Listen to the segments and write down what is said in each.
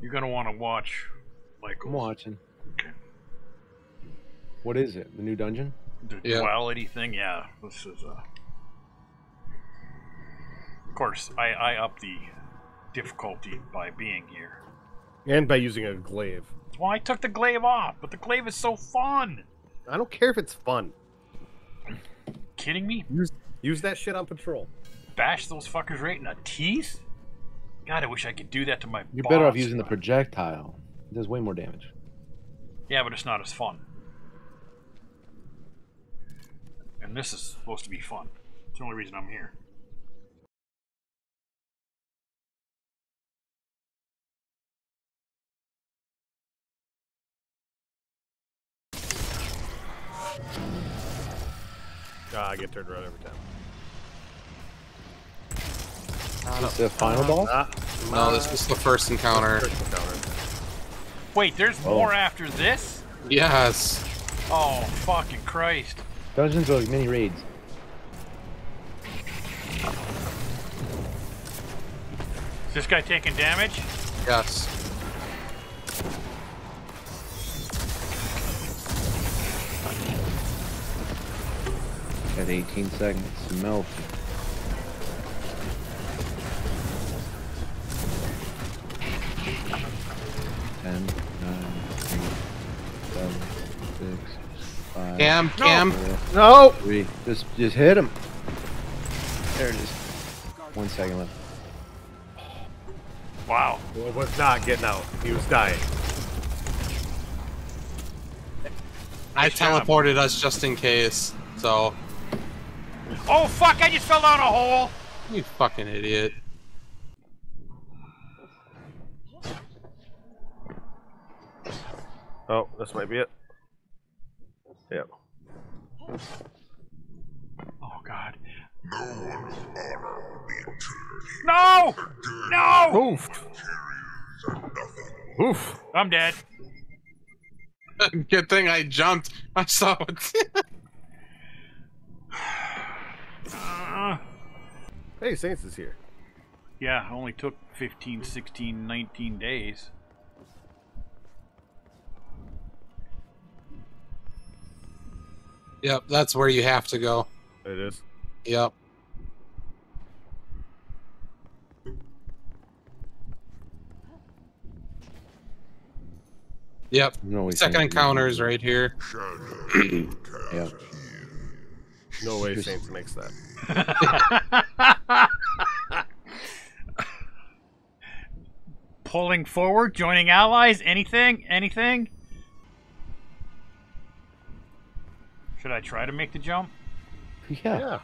You're gonna want to watch, like I'm watching. Okay. What is it? The new dungeon? the Yeah. duality thing. Yeah, this is uh Of course, I I up the difficulty by being here. And by using a glaive. Well, I took the glaive off, but the glaive is so fun. I don't care if it's fun. Kidding me? Use use that shit on patrol. Bash those fuckers right in the teeth? God, I wish I could do that to my. You're better off boss. using the projectile. It does way more damage. Yeah, but it's not as fun. And this is supposed to be fun. It's the only reason I'm here. Ah, I get turned around every time. Is this the final boss? Ah, No, this was the first encounter. first encounter. Wait, there's Oh. more after this? Yes. Oh, fucking Christ. Dungeons are like mini raids. Is this guy taking damage? Yes. Got 18 seconds to melt. Ten, nine, eight, seven, six, five, Cam, Cam. No! three. Just, just hit him. There it is. One second left. Wow. Well, was not getting out. He was dying. I teleported us just in case. So, Oh, fuck, I just fell down a hole! you fucking idiot. Oh, this might be it. Yep. Oh, God. No! No! Oof. Oof. I'm dead. Good thing I jumped. I saw it. Uh, Hey, Saints is here. yeah, only took 15, 16, 19 days. yep, that's where you have to go. It is. Yep. Yep. No. Second encounter is right here. Yeah. No way Saints makes that. Pulling forward, joining allies, anything? Anything? Should I try to make the jump? Yeah. Yeah.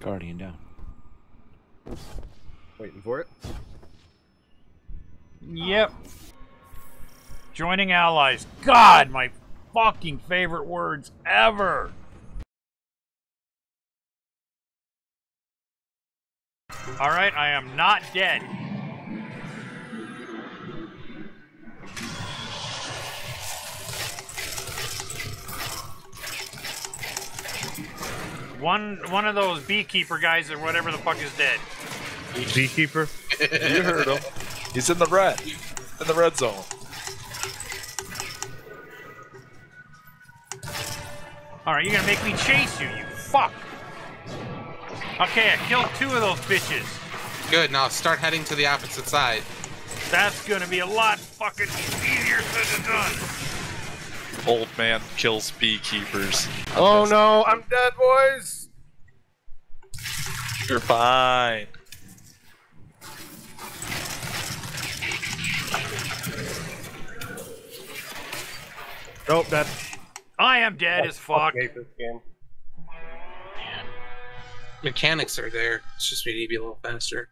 Guardian down. Waiting for it. Yep. Joining allies. God, my fucking favorite words ever. Alright, I am not dead. One one of those beekeeper guys or whatever the fuck is dead. Beekeeper. You heard him. He's in the red. In the red zone. Alright, you're gonna make me chase you, you fuck! Okay, I killed two of those bitches. Good. Now start heading to the opposite side. That's gonna be a lot fucking easier said than done. Old man kills beekeepers. Oh no, I'm dead, boys. You're fine. Nope, that's I am dead as fuck. hate this game. Mechanics are there. It's just we need to be a little faster.